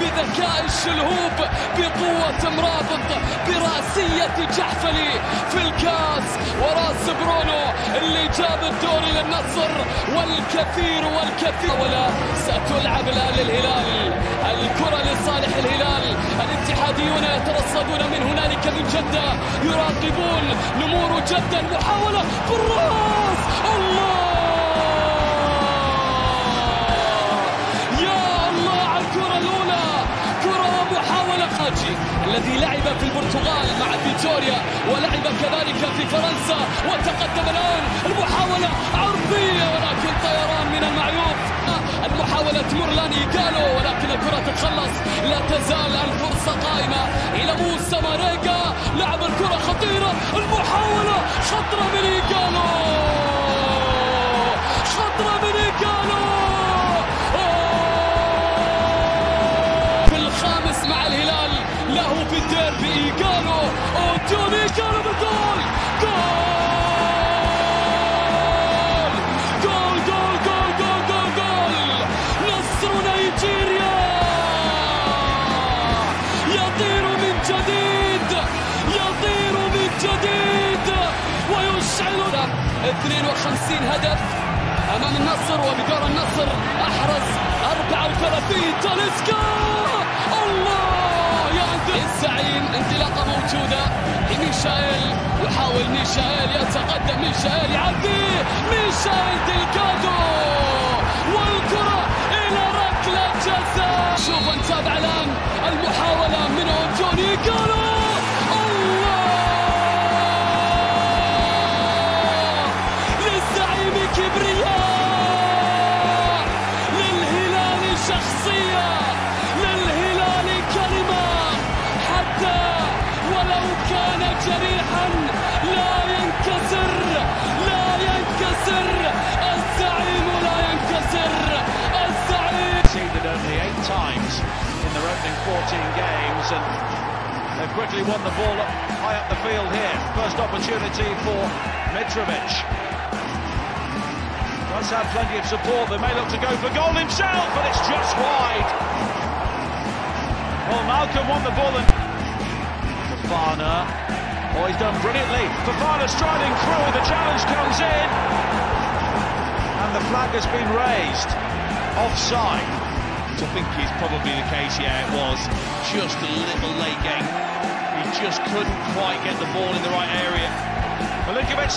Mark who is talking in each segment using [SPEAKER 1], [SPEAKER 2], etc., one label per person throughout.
[SPEAKER 1] بذكاء الشلهوب بقوة مرابط برأسية جحفلي في الكاس. وراس برونو اللي جاب الدوري للنصر والكثير والكثير. ولا ستلعب الآن للهلال. الكرة لصالح الهلال. الاتحاديون يترصدون من هنالك من جدة. يراقبون نمور جدة. المحاولة بالراس الله! خاجي الذي لعب في البرتغال مع فيتوريا ولعب كذلك في فرنسا وتقدم الآن المحاولة عرضية ولكن طيران من المعيوف المحاولة تمر لأن إيجالو ولكن الكرة تتخلص. لا تزال الفرصة قائمة إلى موسى ماريجا. لعب الكرة خطيرة المحاولة خطرة من إيجالو. في الديربي إيجالو بالجول جول جول جول جول جول جول جول نصر نيجيريا يطير من جديد يطير من جديد ويشعل 52 هدف أمام النصر وبدور النصر أحرز 34 تاليسكا الله يا الزعيم انطلاقة موجودة ميشائيل يحاول ميشائيل يتقدم ميشائيل يعدي ميشائيل ديلكادو! والكرة إلى ركلة جزاء! شوف نتابع الان المحاولة من اوتوني قالوا
[SPEAKER 2] in 14 games and they've quickly won the ball up, high up the field here. First opportunity for Mitrovic. Does have plenty of support. They may look to go for goal himself, but it's just wide. Well, Malcom won the ball and Fofana. Oh, he's done brilliantly. Fofana striding through. The challenge comes in. And the flag has been raised. Offside.
[SPEAKER 3] I think is probably the case. Yeah, it was just a little late game. He just couldn't quite get the ball in the right area.
[SPEAKER 2] Milinkovic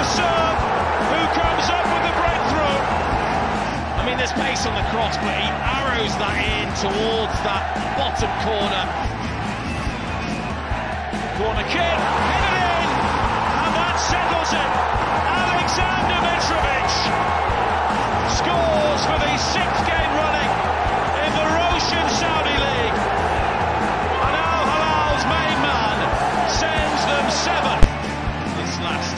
[SPEAKER 2] a serve who comes up with the breakthrough.
[SPEAKER 3] I mean, there's pace on the cross, but he arrows that in towards that bottom corner.
[SPEAKER 2] Corner kick, it. Alexander Mitrovic scores for the sixth game running in the Roshn Saudi League. And Al Hilal's main man sends them seven.
[SPEAKER 3] This last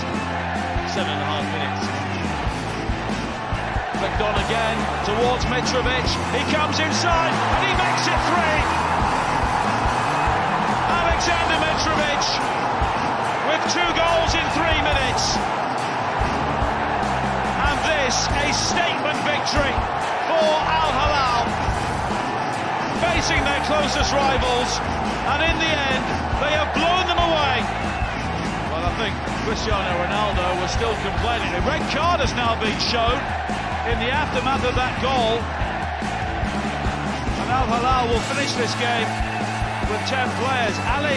[SPEAKER 3] seven and a half minutes.
[SPEAKER 2] Flicked on again towards Mitrovic. He comes inside and he makes it three. Alexander Mitrovic closest rivals, and in the end, they have blown them away. Well, I think Cristiano Ronaldo was still complaining. A red card has now been shown in the aftermath of that goal. And Al Hilal will finish this game with 10 players. Ali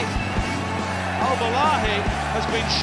[SPEAKER 2] Al Balahi has been